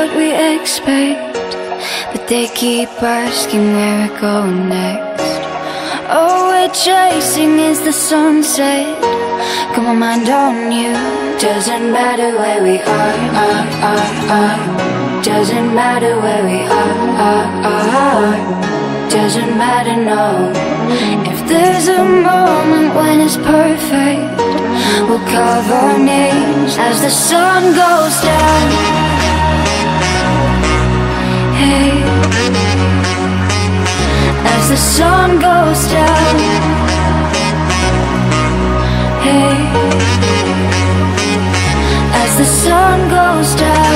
what we expect But they keep asking where we're going next All we're chasing is the sunset Got my mind on you Doesn't matter where we are, are, are, are. Doesn't matter where we are, are, are. are. Doesn't matter, no there's a moment when it's perfect. We'll carve our names as the sun goes down. Hey. As the sun goes down. Hey. As the sun goes down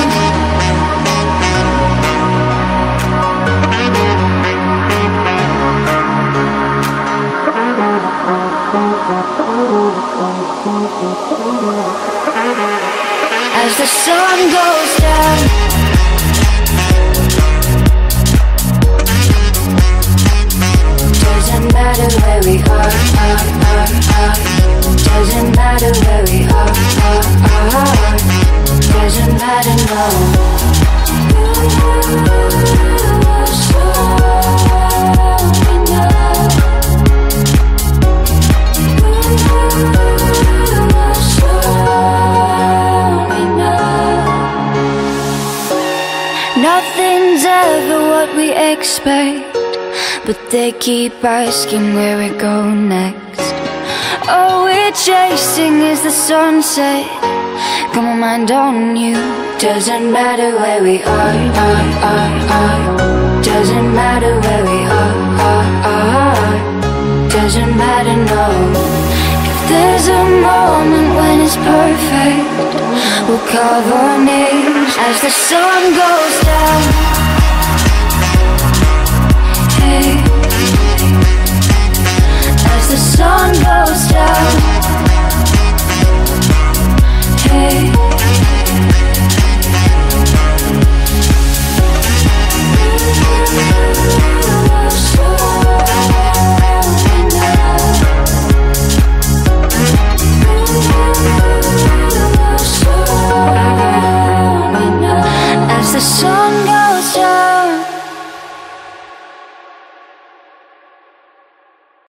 As the sun goes down Nothing's ever what we expect But they keep asking where we go next. All we're chasing is the sunset. Got my mind on you. Doesn't matter where we are, are, are, are. Doesn't matter where we are, are, are. Doesn't matter, no. If there's a moment when it's perfect We'll carve our names as the sun goes down